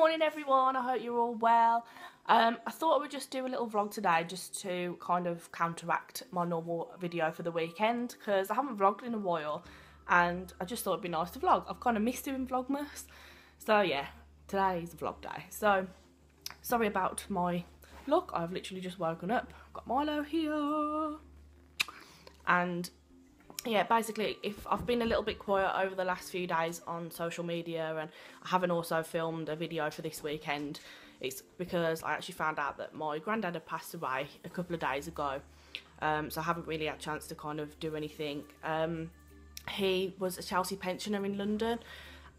morning everyone, I hope you're all well. Um, I thought I would just do a little vlog today just to kind of counteract my normal video for the weekend because I haven't vlogged in a while and I just thought it'd be nice to vlog. I've kind of missed doing Vlogmas. So yeah, today is vlog day. So sorry about my look, I've literally just woken up. Got Milo here. And yeah, basically, if I've been a little bit quiet over the last few days on social media and I haven't also filmed a video for this weekend, it's because I actually found out that my granddad had passed away a couple of days ago. Um, so I haven't really had a chance to kind of do anything. Um, he was a Chelsea pensioner in London.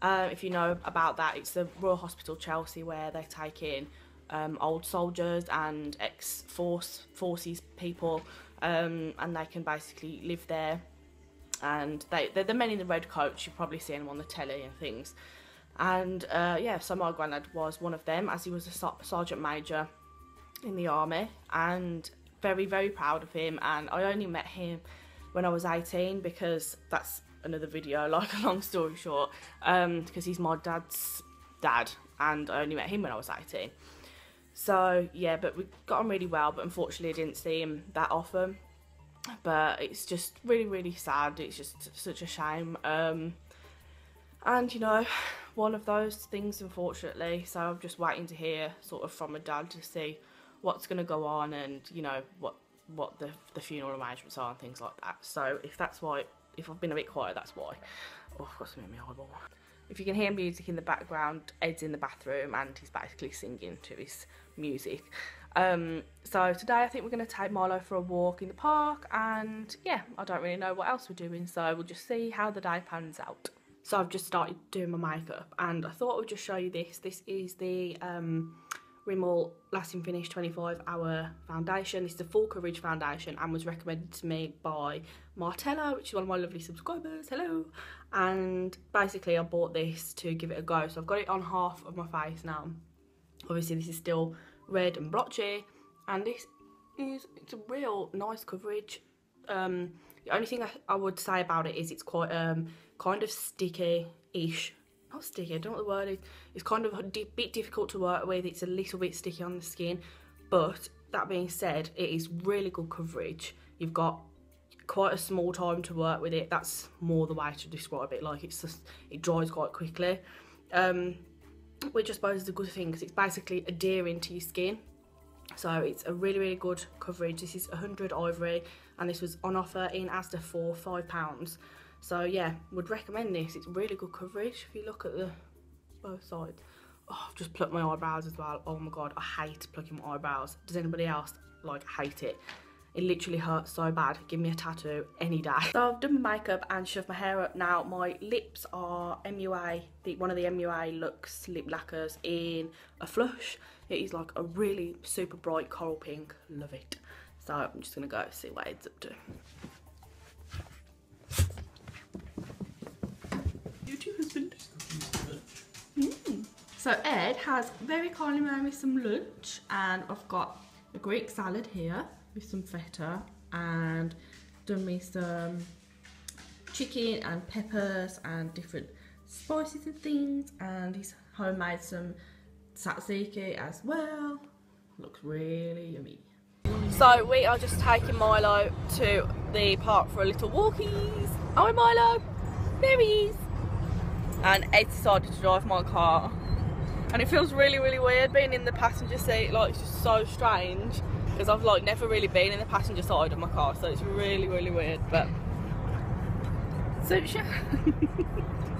Uh, if you know about that, it's the Royal Hospital Chelsea where they take in um, old soldiers and ex-force forces people, um, and they can basically live there and they, they're the men in the red coats, you've probably seen them on the telly and things. And uh, yeah, so my granddad was one of them as he was a sergeant major in the army and very, very proud of him. And I only met him when I was 18 because that's another video, like a long story short, um, because he's my dad's dad and I only met him when I was 18. So yeah, but we got on really well, but unfortunately I didn't see him that often but it's just really really sad. It's just such a shame. Um, and you know one of those things unfortunately. So i'm just waiting to hear sort of from a dad to see what's going to go on and you know what what the, the funeral arrangements are and things like that. So if that's why if i've been a bit quiet that's why. Oh i've got something in my eyeball. If you can hear music in the background ed's in the bathroom and he's basically singing to his music um, so today I think we're going to take Milo for a walk in the park and yeah, I don't really know what else we're doing so we'll just see how the day pans out. So I've just started doing my makeup and I thought I would just show you this. This is the um, Rimmel Lasting Finish 25 Hour Foundation. This is a full coverage foundation and was recommended to me by Martella, which is one of my lovely subscribers. Hello. And basically I bought this to give it a go. So I've got it on half of my face now. Obviously this is still red and blotchy. And this is it's a real nice coverage. Um, the only thing I, I, would say about it is it's quite um, kind of sticky-ish. Not sticky, I don't know what the word is. It's kind of a di bit difficult to work with. It's a little bit sticky on the skin. But that being said it is really good coverage. You've got quite a small time to work with it. That's more the way to describe it. Like it's just it dries quite quickly. Um, which I suppose is a good thing because it's basically adhering to your skin. So it's a really, really good coverage. This is 100 ivory and this was on offer in Asda for £5. So yeah, would recommend this. It's really good coverage. If you look at the both sides. Oh, I've just plucked my eyebrows as well. Oh my god, I hate plucking my eyebrows. Does anybody else like hate it? It literally hurts so bad. Give me a tattoo any day. So I've done my makeup and shoved my hair up now. My lips are MUA, the, one of the MUA Luxe lip lacquers in a flush. It is like a really super bright coral pink. Love it. So I'm just going to go see what it's up to. Husband. So Ed has very kindly made me some lunch and I've got a Greek salad here with some feta and done me some chicken and peppers and different spices and things. And he's homemade some tzatziki as well. Looks really yummy. So we are just taking Milo to the park for a little walkies. Hi Milo. There he is. And Ed decided to drive my car. And it feels really really weird being in the passenger seat. Like it's just so strange because I've like never really been in the passenger side of my car so it's really really weird but suits you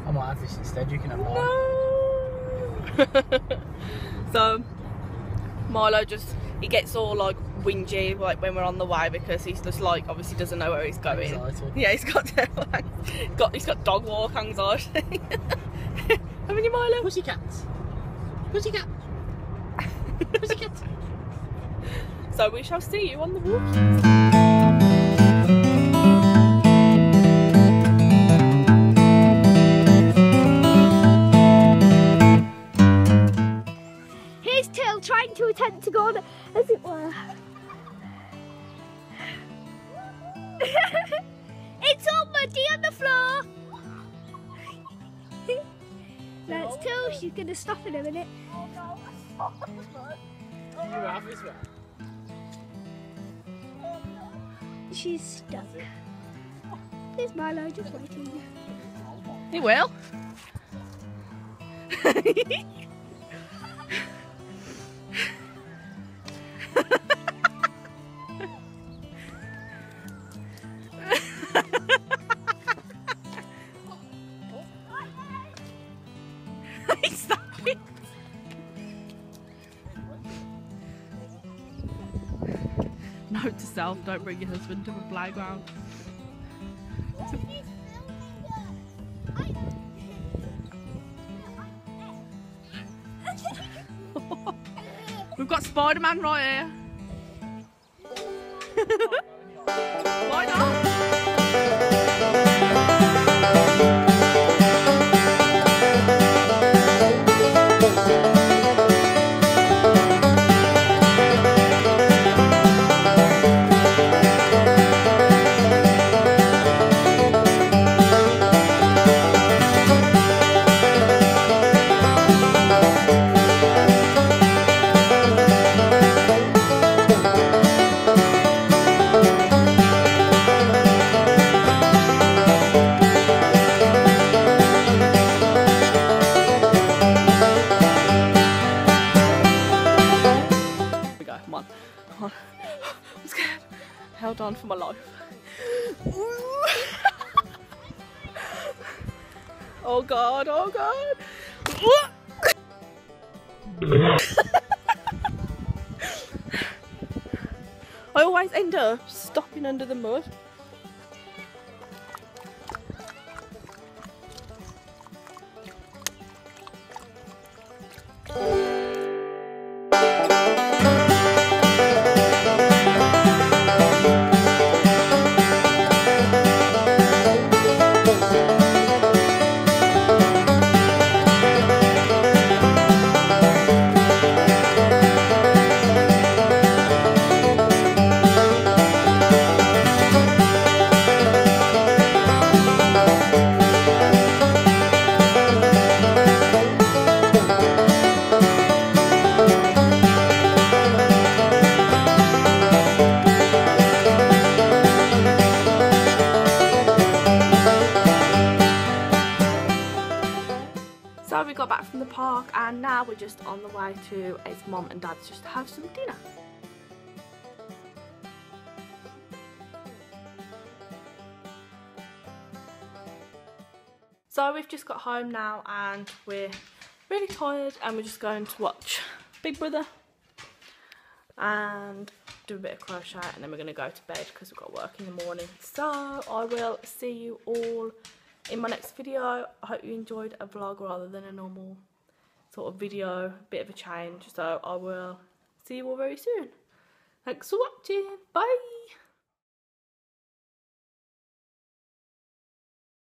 I might have this instead you can have mine. No. so Milo just he gets all like whingy like when we're on the way because he's just like obviously doesn't know where he's going. Anxiety. yeah he's got got he's got dog walk anxiety. Haven't you Milo pussycats pussycat pussycat so we shall see you on the walk. Here's Till trying to attempt to go on, as it were. it's all muddy on the floor. That's Till she's gonna stop in a minute. You have as well. She's stuck. There's Milo just waiting. He will. Note to self, don't bring your husband to the playground. We've got Spider-Man right here. Why not? Held on for my life. Oh god, oh god. I always end up stopping under the mud. Back from the park and now we're just on the way to his mom and dad's just to have some dinner. So we've just got home now and we're really tired and we're just going to watch Big Brother and do a bit of crochet and then we're going to go to bed because we've got work in the morning. So I will see you all in my next video. I hope you enjoyed a vlog rather than a normal sort of video, a bit of a change. So I will see you all very soon. Thanks for watching. Bye.